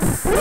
Woo!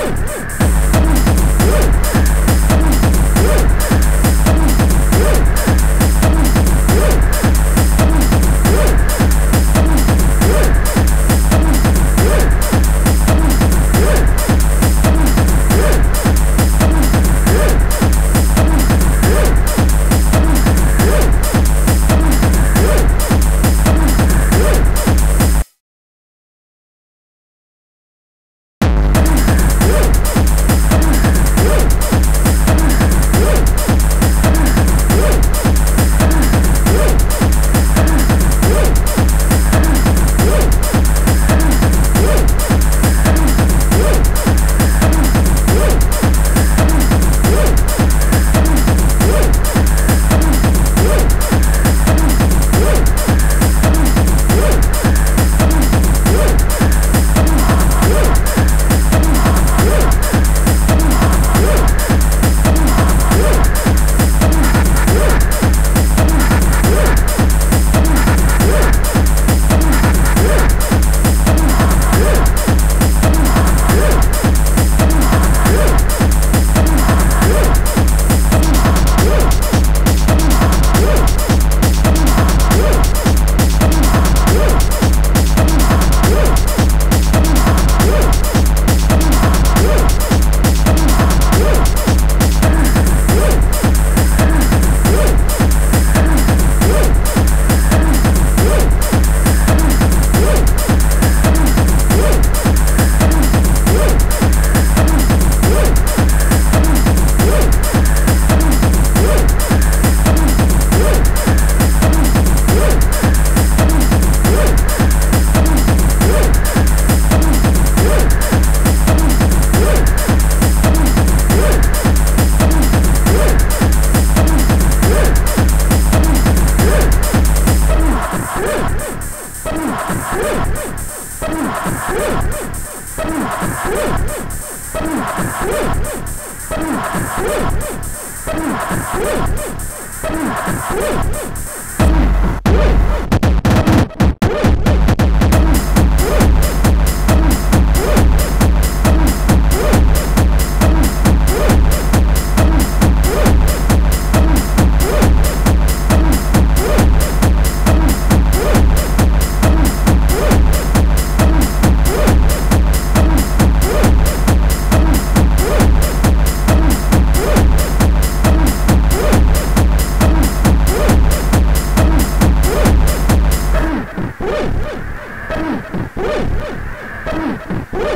Woo!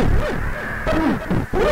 Oh, my God.